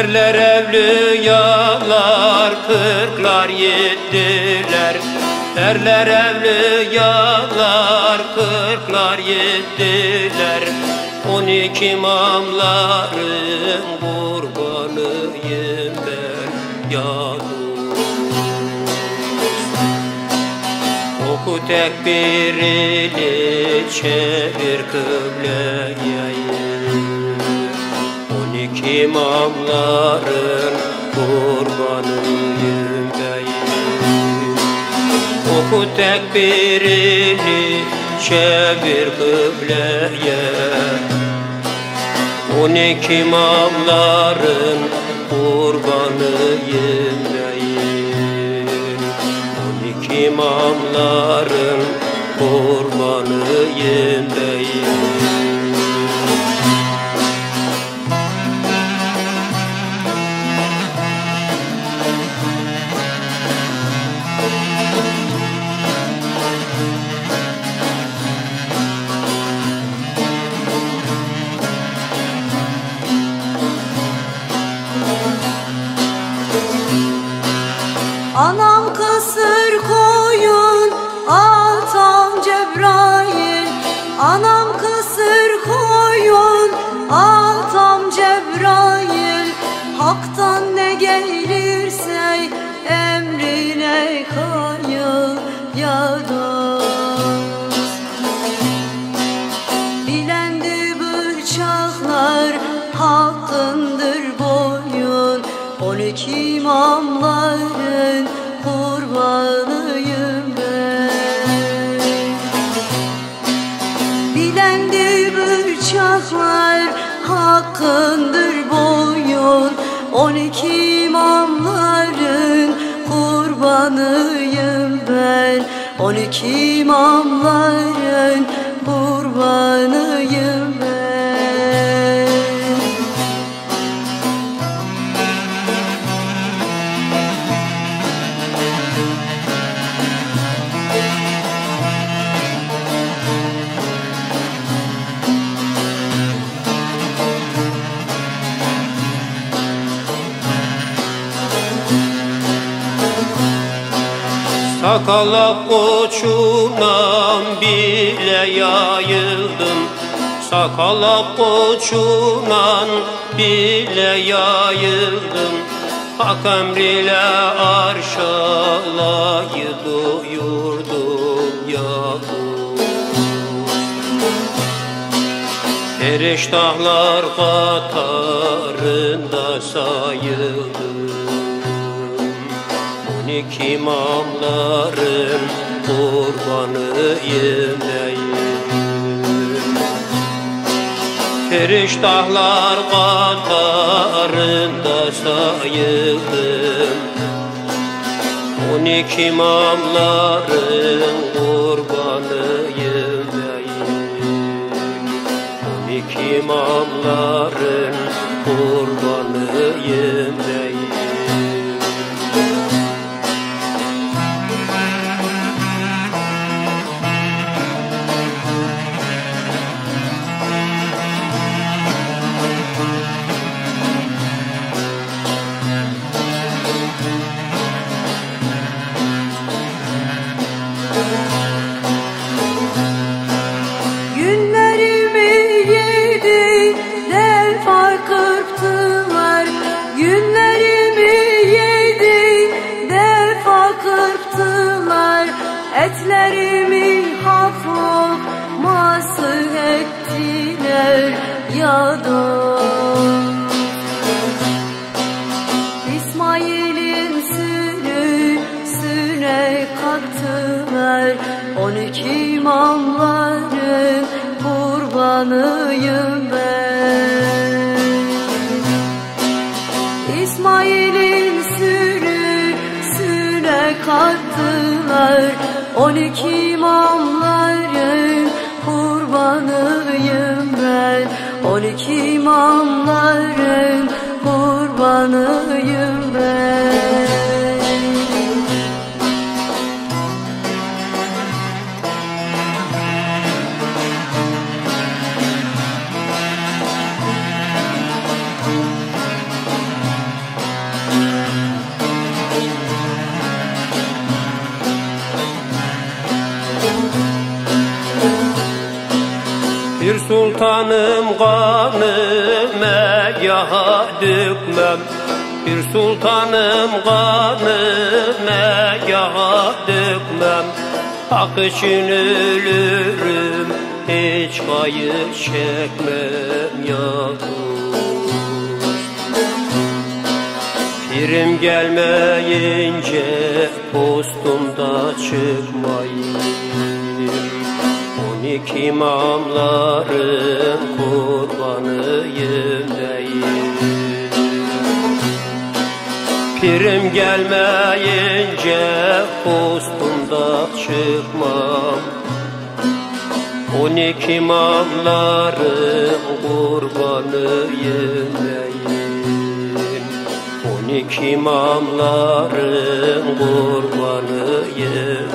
Erler evliyalar kırklar yettiler. Erler evliyalar kırklar yettiler. On iki imamların kurbanıyım ben ya Oku tekbirini çevir kıbleye On iki imamların kurbanıyım ben? Oku tekbirini çevir kıbleye. On iki imamların kurbanıyım ben? On iki imamların kurbanıyım ben Anam kısır koyun altam Cebrail. Anam kısır koyun altam Cebrail. Hak'tan ne gelirse emrine kayıl ya dost. Bilendi bıçaklar hakkındır boyun. On iki imamların Bilendi bıçaklar hakkındır boyun. On iki imamların kurbanıyım ben. On iki imamların kurbanıyım ben Sakala koçunam bile yayıldım. Sakala koçunan bile yayıldım. Hak emriyle arşalayı duyurdum Yavuz Feriştahlar katarında sayıldım İki imamların kurbanıyım deyim Feriştahlar katarında sayıldım. On iki imamların kurbanıyım deyim On iki imamların kurbanıyım ettiler ya dost İsmail'in sürüsüne kattılar. On iki imamların kurbanıyım ben. İsmail'in sürüsüne kattılar. On iki imamların kurbanıyım ben. On iki imamların kurbanıyım sultanım kanı megaha dökmem Bir sultanım kanı megaha dökmem Hak için ölürüm hiç hayır çekmem ya Pirim gelmeyince postumda çıkmayayım İki imamların kurbanıyım değil. Pirim gelmeyince postumda çıkmam. On iki imamların kurbanıyım değil. On iki imamların kurbanıyım